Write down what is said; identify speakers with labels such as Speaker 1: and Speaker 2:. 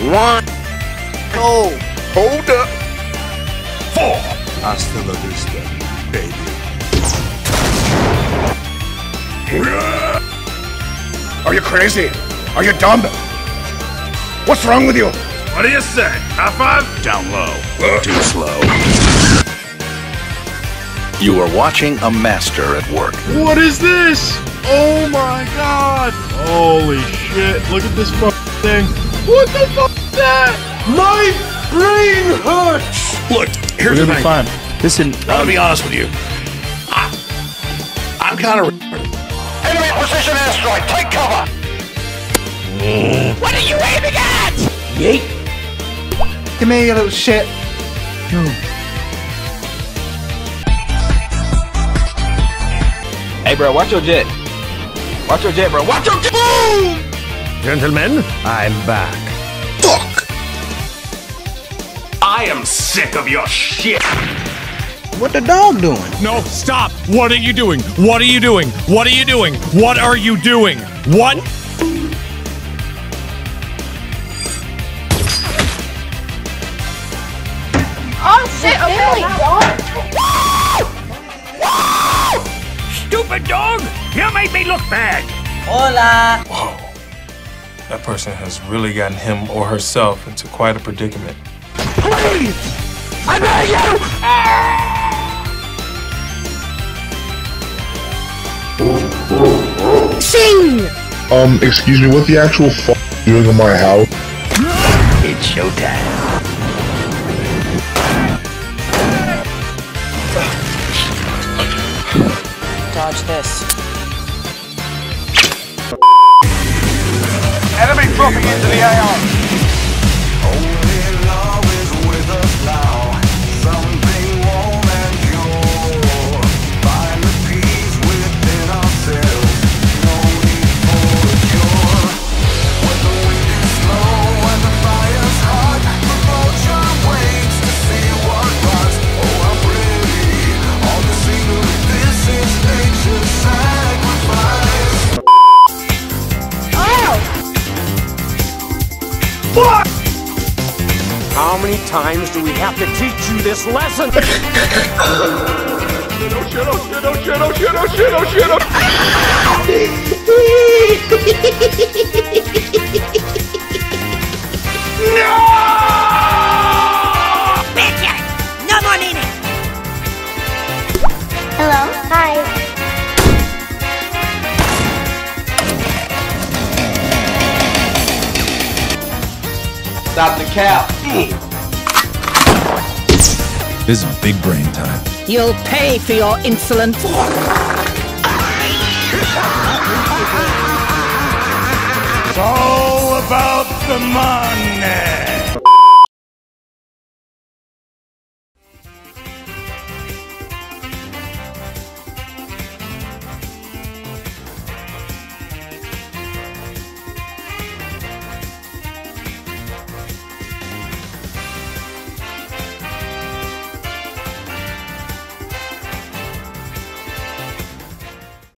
Speaker 1: One. No. Hold up. Four. Hasta la vista, baby.
Speaker 2: Are you crazy? Are you dumb? What's wrong with you?
Speaker 3: What do you say? High five?
Speaker 4: Down low. Uh. Too slow. You are watching a master at work.
Speaker 3: What is this? Oh my god! Holy shit, look at this thing. What the fuck is that? My brain hurts!
Speaker 4: Look, here's the thing.
Speaker 5: fine. Listen,
Speaker 4: I'm gonna be um, honest with you. I, I'm kind of.
Speaker 2: Enemy precision airstrike, take cover!
Speaker 6: What are you aiming at?
Speaker 5: Yeet! Give me you little shit.
Speaker 7: Hey, bro, watch your jet. Watch your jet, bro. Watch your jet. Boom!
Speaker 3: Gentlemen, I'm back. Fuck!
Speaker 4: I am sick of your shit.
Speaker 5: What the dog doing?
Speaker 8: No, stop! What are you doing? What are you doing? What are you doing? What are you doing? What?
Speaker 6: Oh shit, okay.
Speaker 8: Stupid dog! You made me look bad!
Speaker 9: That person has really gotten him or herself into quite a predicament. Please, I beg you. Sing.
Speaker 10: Um, excuse me, what the actual fuck doing in my house?
Speaker 4: It's showtime.
Speaker 6: Dodge this.
Speaker 2: Enemy dropping into the AR.
Speaker 3: How many times do we have to teach you this lesson?
Speaker 6: Bitches! No more needing!
Speaker 11: Hello. Hi.
Speaker 7: Stop the cap.
Speaker 5: This is big brain time.
Speaker 6: You'll pay for your insolence.
Speaker 3: It's all about the money.